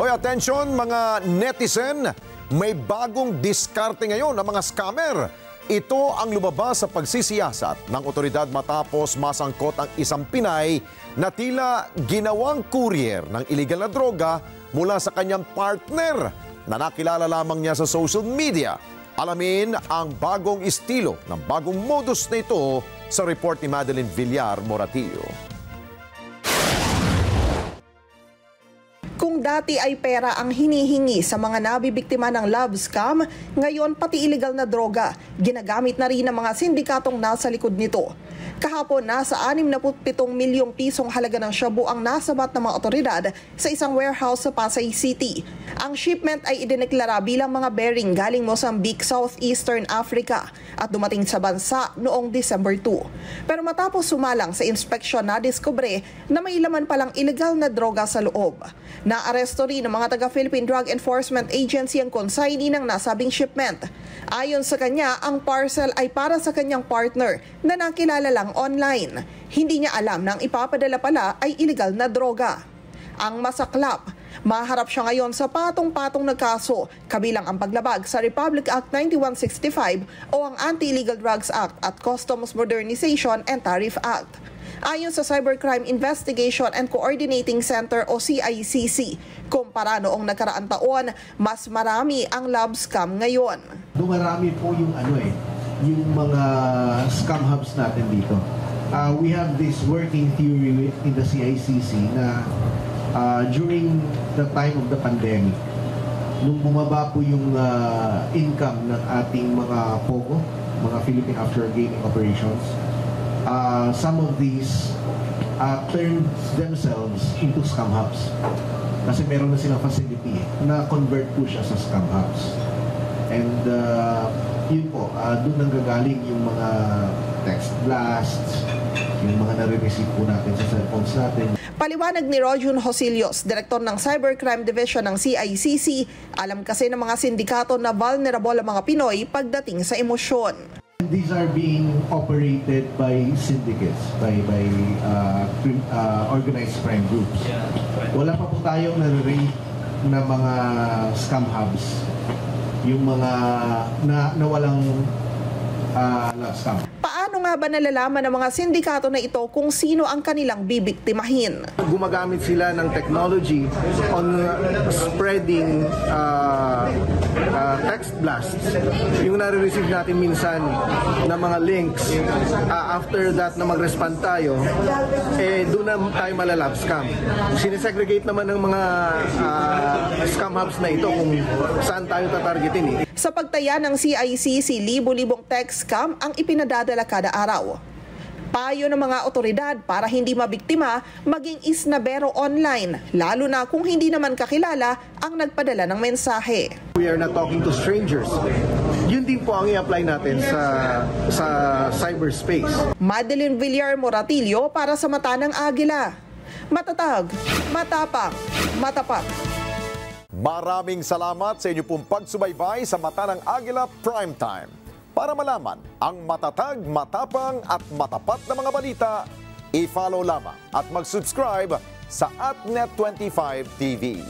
Hoy, attention mga netizen, may bagong diskarte ngayon ng mga scammer. Ito ang lumabas sa pagsisiyasat ng otoridad matapos masangkot ang isang Pinay na tila ginawang courier ng illegal na droga mula sa kanyang partner na nakilala lamang niya sa social media. Alamin ang bagong estilo ng bagong modus na ito sa report ni Madeline Villar Moratillo. Kung dati ay pera ang hinihingi sa mga nabibiktima ng love scam, ngayon pati illegal na droga, ginagamit na rin ng mga sindikatong nasa likod nito. Kahapon, nasa 67 milyong pisong halaga ng shabu ang nasabat ng mga otoridad sa isang warehouse sa Pasay City. Ang shipment ay idineklara bilang mga bearing galing Mozambique, Southeastern Africa at dumating sa bansa noong December 2. Pero matapos sumalang sa inspeksyon na diskubre na may laman palang illegal na droga sa loob. Naaresto rin ng mga taga-Philippine Drug Enforcement Agency ang consignee ng nasabing shipment. Ayon sa kanya, ang parcel ay para sa kanyang partner na nakilala lang online. Hindi niya alam na ang ipapadala pala ay illegal na droga. Ang masaklap, maharap siya ngayon sa patong-patong na kaso, kabilang ang paglabag sa Republic Act 9165 o ang Anti-Illegal Drugs Act at Customs Modernization and Tariff Act. Ayon sa Cybercrime Investigation and Coordinating Center o CICC, kumpara noong nakaraang taon, mas marami ang love scam ngayon. Dumarami po yung ano eh, yung mga scam hubs natin dito. Uh, we have this working theory in the CICC na uh, during the time of the pandemic, nung bumaba po yung uh, income ng ating mga POGO, mga Philippine Offshore Gaming Operations, uh, some of these uh, turned themselves into scam hubs. Kasi meron na silang facility na convert po siya sa scam hubs. And uh, yun po, uh, doon nanggagaling yung mga text blasts, yung mga nare-receive po natin sa cellphones natin. Paliwanag ni Rojun Hosilios, Direktor ng Cybercrime Division ng CICC, alam kasi ng mga sindikato na vulnerable ang mga Pinoy pagdating sa emosyon. These are being operated by syndicates, by by uh, uh, organized crime groups. Wala pa po tayong nare-rate na mga scam hubs yung mga na, na walang uh, scam. Paano nga ba nalalaman ng mga sindikato na ito kung sino ang kanilang bibiktimahin? Gumagamit sila ng technology on spreading uh, text blasts. Yung nare-receive natin minsan na mga links, uh, after that na mag-respond tayo, eh doon na tayo malalab scam. Sinesegregate naman ng mga uh, scam hubs na ito kung saan tayo tatargetin eh. Sa pagtaya ng CICC, libo-libong text scam ang ipinadadala kada araw. Payo ng mga otoridad para hindi mabiktima maging isnabero online, lalo na kung hindi naman kakilala ang nagpadala ng mensahe. We are not talking to strangers. Yun din po ang i-apply natin sa, sa cyberspace. Madeline Villar Moratillo para sa Mata ng Agila. Matatag, matapang, matapat. Maraming salamat sa inyo pong pagsubaybay sa Mata ng Agila Primetime. Para malaman ang matatag, matapang at matapat na mga balita, i-follow lamang at mag-subscribe sa AtNet25 TV.